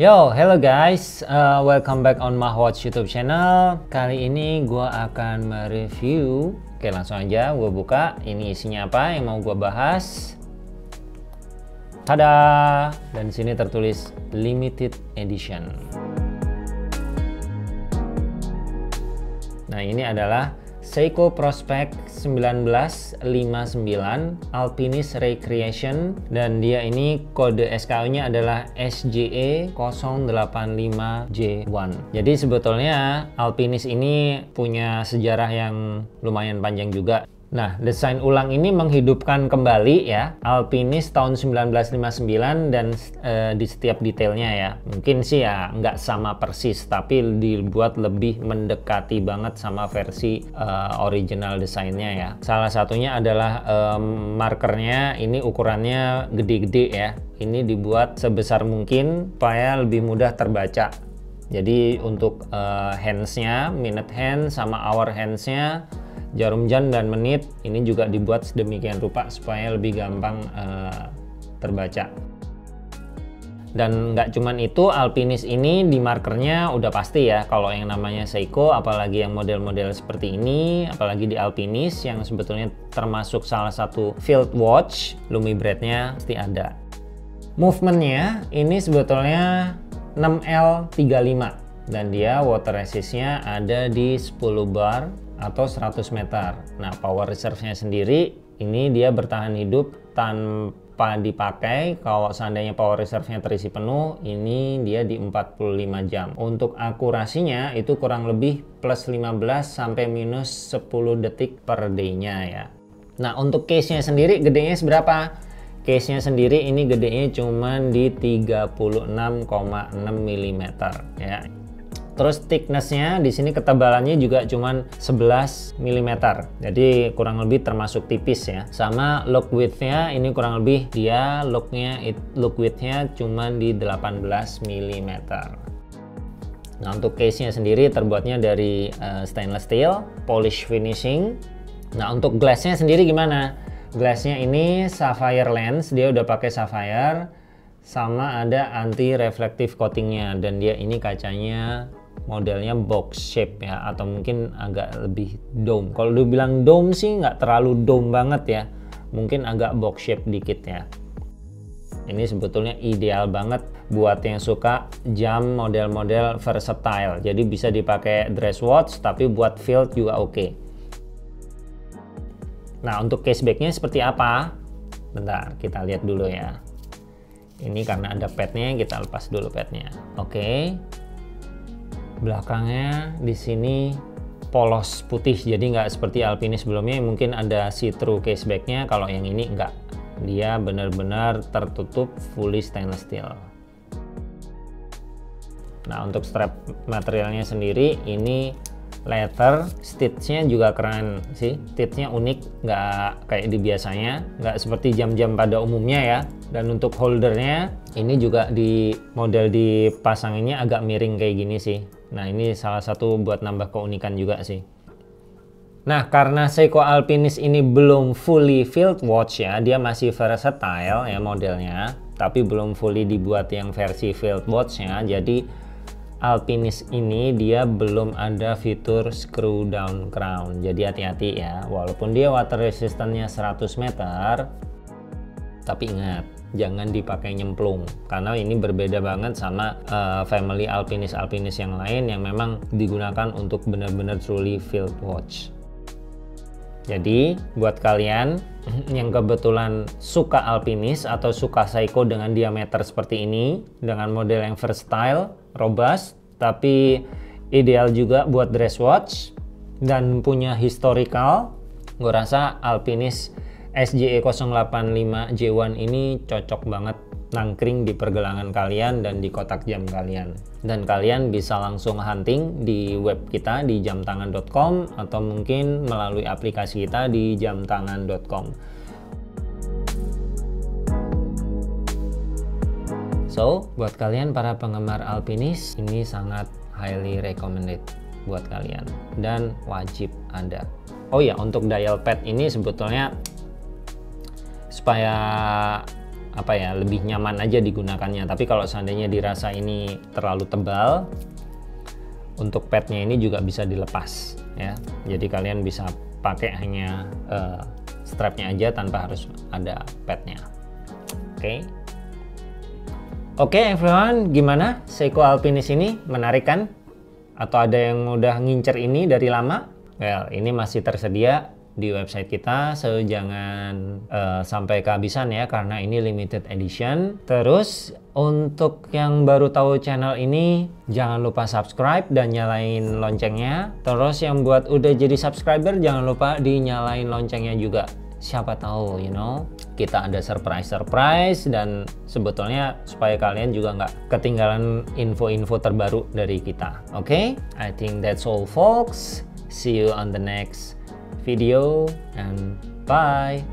Yo, hello guys, uh, welcome back on Mahwatch YouTube channel. Kali ini gue akan mereview. Oke, langsung aja gue buka. Ini isinya apa yang mau gue bahas. Tada! Dan sini tertulis limited edition. Nah, ini adalah Seiko Prospect 1959 Alpinis Recreation dan dia ini kode SKU-nya adalah SJE 085J1. Jadi sebetulnya Alpinis ini punya sejarah yang lumayan panjang juga. Nah, desain ulang ini menghidupkan kembali ya Alpinis tahun 1959 dan e, di setiap detailnya ya. Mungkin sih ya nggak sama persis, tapi dibuat lebih mendekati banget sama versi e, original desainnya ya. Salah satunya adalah e, markernya ini ukurannya gede-gede ya. Ini dibuat sebesar mungkin supaya lebih mudah terbaca. Jadi untuk uh, handsnya, minute hand sama hour handsnya jarum jam dan menit ini juga dibuat sedemikian rupa supaya lebih gampang uh, terbaca. Dan nggak cuman itu Alpinis ini di markernya udah pasti ya kalau yang namanya Seiko apalagi yang model-model seperti ini apalagi di Alpinis yang sebetulnya termasuk salah satu field watch Lumibred-nya pasti ada. Movementnya ini sebetulnya 6L35 dan dia water resistnya ada di 10 bar atau 100 meter. Nah, power reserve-nya sendiri ini dia bertahan hidup tanpa dipakai. Kalau seandainya power reserve-nya terisi penuh, ini dia di 45 jam. Untuk akurasinya itu kurang lebih plus 15 sampai minus 10 detik per day-nya ya. Nah, untuk case-nya sendiri gedenya seberapa? Case-nya sendiri ini gedenya cuma di 36,6 mm ya. Terus thicknessnya di sini ketebalannya juga cuma 11 mm. Jadi kurang lebih termasuk tipis ya. Sama look widthnya ini kurang lebih dia looknya look widthnya cuma di 18 mm. Nah untuk case-nya sendiri terbuatnya dari uh, stainless steel, polish finishing. Nah untuk glassnya sendiri gimana? Glassnya ini sapphire lens, dia udah pakai sapphire sama ada anti reflective coatingnya dan dia ini kacanya modelnya box shape ya atau mungkin agak lebih dome. Kalau dibilang dome sih nggak terlalu dome banget ya. Mungkin agak box shape dikit ya. Ini sebetulnya ideal banget buat yang suka jam model-model versatile. Jadi bisa dipakai dress watch tapi buat field juga oke. Okay. nah untuk casebacknya seperti apa? Bentar kita lihat dulu ya. Ini karena ada padnya kita lepas dulu padnya. Oke. okay belakangnya di sini polos putih. Jadi nggak seperti Alpine sebelumnya. Mungkin ada see-through casebacknya kalau yang ini enggak dia benar-benar tertutup fully stainless steel. Nah untuk strap materialnya sendiri ini leather. Stitchnya juga keren sih. Stitchnya unik nggak kayak di biasanya. Nggak seperti jam-jam pada umumnya ya. Dan untuk holdernya ini juga di model di pasangannya agak miring kayak gini sih nah ini salah satu buat nambah keunikan juga sih Nah, karena Seiko Alpinis ini belum fully field watch ya, dia masih versatile ya modelnya, tapi belum fully dibuat yang versi field watch-nya. Jadi Alpinis ini dia belum ada fitur screw down crown jadi hati-hati ya walaupun dia water resistance-nya 100 meter tapi ingat jangan dipakai nyemplung karena ini berbeda banget sama uh, family alpinis alpinis yang lain yang memang digunakan untuk benar-benar truly field watch. Jadi buat kalian yang kebetulan suka alpinis atau suka Seiko dengan diameter seperti ini dengan model yang versatile robust tapi ideal juga buat dress watch dan punya historical gue rasa Alpinis SJE 085 J1 ini cocok banget nangkring di pergelangan kalian dan di kotak jam kalian dan kalian bisa langsung hunting di web kita di jamtangan.com atau mungkin melalui aplikasi kita di jamtangan.com So, buat kalian para penggemar alpinis, ini sangat highly recommended buat kalian dan wajib ada. Oh ya, untuk dial pad ini sebetulnya supaya apa ya lebih nyaman aja digunakannya. Tapi kalau seandainya dirasa ini terlalu tebal untuk padnya ini juga bisa dilepas ya. Jadi kalian bisa pakai hanya uh, strapnya aja tanpa harus ada padnya oke? Okay. oke okay, everyone gimana? Seiko Alpinis ini menarik kan? Atau ada yang udah ngincer ini dari lama? Well ini masih tersedia di website kita. So jangan uh, sampai kehabisan ya karena ini limited edition. Terus untuk yang baru tahu channel ini jangan lupa subscribe dan nyalain loncengnya. Terus yang buat udah jadi subscriber jangan lupa dinyalain loncengnya juga. Siapa tahu you know kita ada surprise surprise dan sebetulnya supaya kalian juga nggak ketinggalan info-info terbaru dari kita. Oke? Okay? I think that's all folks. See you on the next video and bye